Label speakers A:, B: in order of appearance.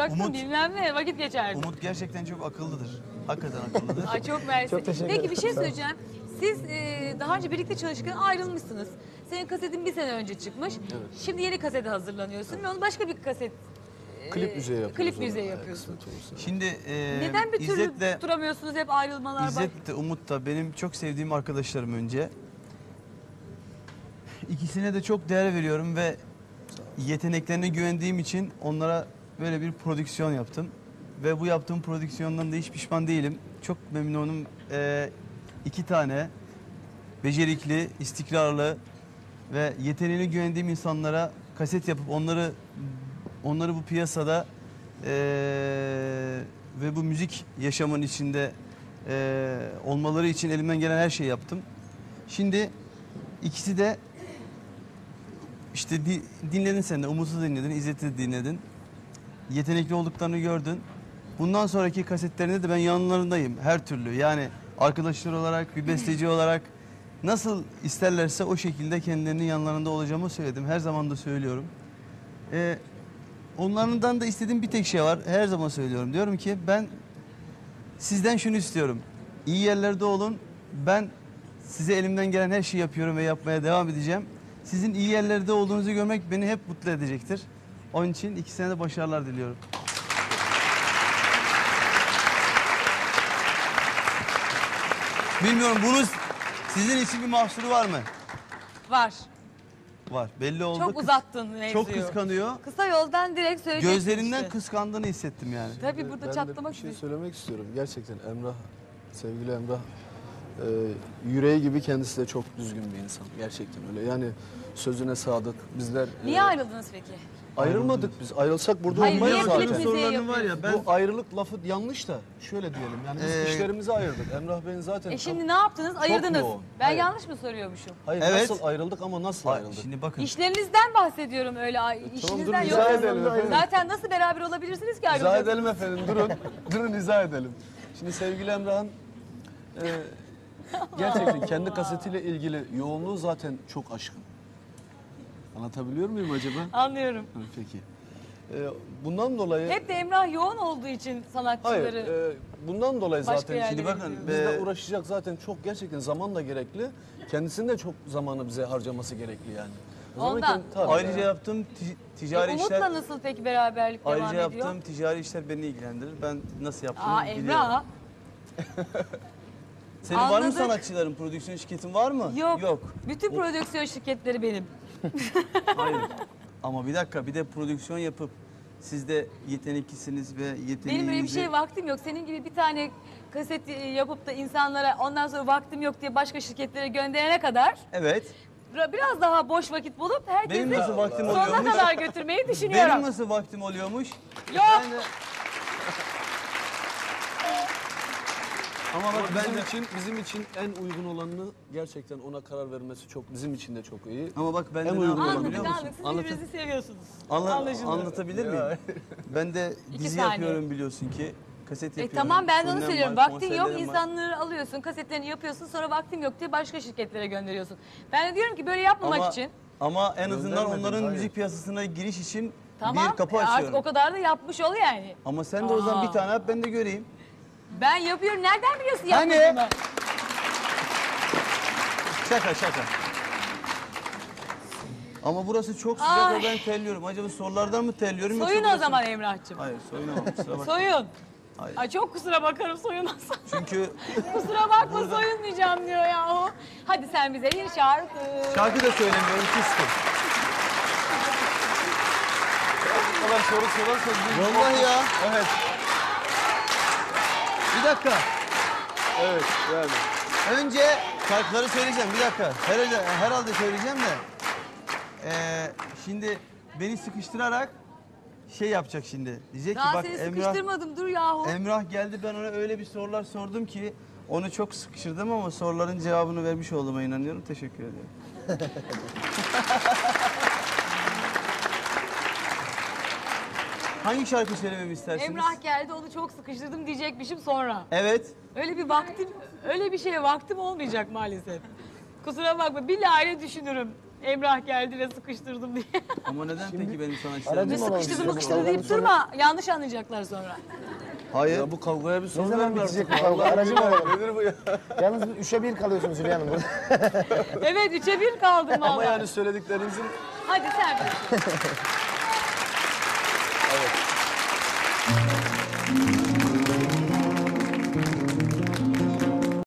A: Yaksın
B: Umut-
A: bilmem ne vakit geçerdi.
B: Umut gerçekten çok akıllıdır. Hakikaten akıllıdır.
A: Ay çok mersi.
C: Çok teşekkür
A: Peki bir şey söyleyeceğim. Siz e, daha önce birlikte çalışırken ayrılmışsınız. Senin kasetin bir sene önce çıkmış. Şimdi yeni kasete hazırlanıyorsun ve onu başka bir kaset e,
D: Klip müziği yapıyoruz.
A: Klip müziği yapıyorsun.
B: Şimdi e,
A: Neden bir türlü
B: İzzet'le
A: tutturamıyorsunuz hep ayrılmalar? baş-
B: İzzet de Umut da benim çok sevdiğim arkadaşlarım önce. İkisine de çok değer veriyorum ve yeteneklerine güvendiğim için onlara böyle bir prodüksiyon yaptım. Ve bu yaptığım prodüksiyondan da hiç pişman değilim. Çok memnunum. Ee, iki tane becerikli, istikrarlı ve yeteneğine güvendiğim insanlara kaset yapıp onları onları bu piyasada eee, ve bu müzik yaşamın içinde eee, olmaları için elimden gelen her şeyi yaptım. Şimdi ikisi de işte di- dinledin sen de Umut'u dinledin, İzzet'i dinledin. Yetenekli olduklarını gördün. Bundan sonraki kasetlerinde de ben yanlarındayım her türlü. Yani arkadaşlar olarak, bir besteci olarak nasıl isterlerse o şekilde kendilerinin yanlarında olacağımı söyledim. Her zaman da söylüyorum. Ee, onlardan da istediğim bir tek şey var. Her zaman söylüyorum. Diyorum ki ben sizden şunu istiyorum. İyi yerlerde olun. Ben size elimden gelen her şeyi yapıyorum ve yapmaya devam edeceğim. Sizin iyi yerlerde olduğunuzu görmek beni hep mutlu edecektir. Onun için ikisine de başarılar diliyorum. Bilmiyorum bunun sizin için bir mahsuru var mı?
A: Var.
B: Var. Belli oldu.
A: Çok
B: Kıs-
A: uzattın mevzuyu.
B: Çok kıskanıyor.
A: Kısa yoldan direkt söyleyeceksin
B: Gözlerinden
A: işte.
B: kıskandığını hissettim yani.
A: Tabii
D: Ben
A: burada
D: de
A: çatlamak
D: bir şey söylemek istiyorum. Gerçekten Emrah, sevgili Emrah, e, yüreği gibi kendisi de çok düzgün bir insan. Gerçekten öyle. Yani sözüne sadık. Bizler e,
A: Niye ayrıldınız peki?
D: Ayrılmadık biz. Ayrılsak burada
A: Hayır,
D: olmayız
A: niye
D: zaten.
A: müziği
B: Sorularım var ya ben
D: Bu ayrılık lafı yanlış da şöyle diyelim. Yani biz
B: Ee,
D: işlerimizi ayırdık. Emrah Bey'in zaten
A: E şimdi ne yaptınız? Ayırdınız.
D: yoğun.
A: Ben
D: Hayır.
A: yanlış mı soruyormuşum?
D: Hayır
B: Evet.
D: nasıl ayrıldık ama nasıl
B: Ay,
D: ayrıldık?
B: şimdi bakın.
A: İşlerinizden bahsediyorum öyle. ay- İşinizden
D: durun,
A: yok.
D: izah edelim efendim.
A: Zaten nasıl beraber olabilirsiniz ki
D: İzah edelim efendim durun. durun izah edelim. Şimdi sevgili Emrah'ın e, gerçekten kendi kasetiyle ilgili yoğunluğu zaten çok aşkın. Anlatabiliyor muyum acaba?
A: Anlıyorum.
D: Ha, Peki. E, bundan dolayı
A: Hep de Emrah yoğun olduğu için
D: hayır
A: sanatçıları...
D: e, bundan dolayı
A: Başka
D: zaten
A: yerlere
D: şimdi
A: gidiyor.
D: bakın
B: Be-
D: bizde uğraşacak zaten çok gerçekten zaman da gerekli. Kendisinin de çok zamanı bize harcaması gerekli yani. O zaman
A: Ondan.
D: kend- tabii.
B: Ayrıca yaptığım ti- ticari
A: E, Umut'la
B: işler
A: nasıl peki beraberlik devam
B: ayrıca
A: ediyor?
B: yaptığım ticari işler beni ilgilendirir. Ben nasıl yaptığımı
A: Aa
B: biliyorum.
A: Emrah.
B: Senin var mı
A: Anladık.
B: sanatçıların prodüksiyon şirketin var mı?
A: Yok.
B: Yok.
A: Bütün prodüksiyon şirketleri benim.
B: Hayır. Ama bir dakika bir de prodüksiyon yapıp siz de yeteneklisiniz ve yeteneğinizi...
A: Benim öyle bir şeye vaktim yok. Senin gibi bir tane kaset e, yapıp da insanlara ondan sonra vaktim yok diye başka şirketlere gönderene kadar
B: Evet.
A: biraz daha boş vakit bulup herkesi
B: Benim nasıl vaktim
A: sonuna
B: oluyormuş?
A: kadar götürmeyi düşünüyorum.
B: Benim nasıl vaktim oluyormuş?
A: Yok.
B: Ben Ama bak ben
D: bizim
B: de...
D: için bizim için en uygun olanını gerçekten ona karar vermesi çok bizim için de çok iyi.
B: Ama bak ben de
D: En
B: ne
D: uygun
B: yapıyorum
D: olan
B: biliyor musun?
A: anladık. Siz
B: Anlat-
A: birbirinizi seviyorsunuz.
B: Anla-
A: Anlaşıldı.
B: anlatabilir miyim? Ben de
A: İki
B: dizi
A: saniye.
B: yapıyorum biliyorsun ki. Kaset
A: E
B: yapıyorum.
A: tamam ben de onu
B: var,
A: Vaktin yok
B: var.
A: insanları alıyorsun kasetlerini yapıyorsun sonra vaktim yok diye başka şirketlere gönderiyorsun. Ben de diyorum ki böyle yapmamak
B: ama,
A: için.
B: Ama en azından onların
D: hayır.
B: müzik piyasasına giriş için
A: Tamam
B: bir kapı
A: e artık
B: açıyorum.
A: o kadar da yapmış ol yani.
B: Ama sen de o zaman
A: Aa.
B: bir tane yap ben de göreyim.
A: Ben yapıyorum. Nereden biliyorsun
B: Hani?
A: yapmadığımı?
B: Şaka şaka. Ama burası çok sıcak
A: Ay.
B: ve ben terliyorum. Acaba sorulardan mı terliyorum yoksa
A: Soyun o
B: burası-
A: zaman Emrah'cığım.
B: Hayır soyunamam kusura bakma.
A: Soyun.
B: Hayır.
A: Ay çok kusura bakarım soyunmazsam.
B: Çünkü
A: kusura bakma soyunmayacağım diyor yahu. Hadi sen bize bir şarkı.
B: şarkı da söylemiyorum küstüm.
D: Kadar soru sorarsanız
B: Vallahi ya.
D: Evet.
B: Bir dakika.
D: Evet yani.
B: Önce şarkıları söyleyeceğim. Bir dakika. Herhalde, herhalde söyleyeceğim de. Ee, şimdi beni sıkıştırarak şey yapacak şimdi. Diyecek
A: Daha
B: ki bak
A: seni
B: Emrah,
A: sıkıştırmadım dur yahu.
B: Emrah geldi ben ona öyle bir sorular sordum ki onu çok sıkıştırdım ama soruların cevabını vermiş olduğuma inanıyorum. Teşekkür ederim. Hangi şarkı söylememi istersiniz?
A: Emrah geldi onu çok sıkıştırdım diyecekmişim sonra.
B: Evet.
A: Öyle bir vaktim, öyle bir şeye vaktim olmayacak maalesef. Kusura bakma bilahare düşünürüm. Emrah geldi ve sıkıştırdım diye.
B: Ama neden peki benim sana
C: Aracım
A: Ve
C: olalım
A: sıkıştırdım sıkıştırdım deyip durma. Yanlış anlayacaklar sonra.
B: Hayır.
D: Ya bu kavgaya bir son
C: Ne zaman
D: verin
C: bitecek
D: artık.
C: bu kavga? Aracım
D: billahi,
C: olalım.
D: Nedir bu ya?
C: Yalnız bir üçe bir kalıyorsunuz Hülya Hanım. burada.
A: Evet üçe bir kaldım
D: Ama
A: vallahi.
D: yani söylediklerinizin
A: Hadi sen. Thank you.